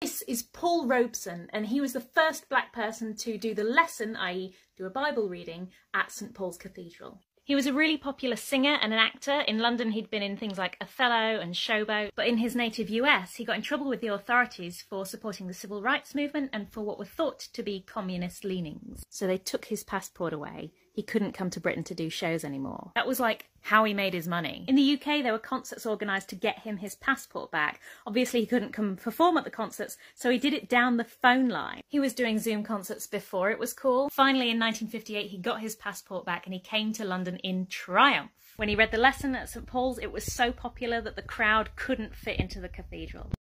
This is Paul Robeson, and he was the first black person to do the lesson, i.e., do a Bible reading, at St Paul's Cathedral. He was a really popular singer and an actor. In London, he'd been in things like Othello and Showboat, but in his native US, he got in trouble with the authorities for supporting the civil rights movement and for what were thought to be communist leanings. So they took his passport away. He couldn't come to Britain to do shows anymore. That was like how he made his money. In the UK, there were concerts organised to get him his passport back. Obviously, he couldn't come perform at the concerts, so he did it down the phone line. He was doing Zoom concerts before it was cool. Finally, in 1958, he got his passport back and he came to London in triumph. When he read the lesson at St Paul's, it was so popular that the crowd couldn't fit into the cathedral.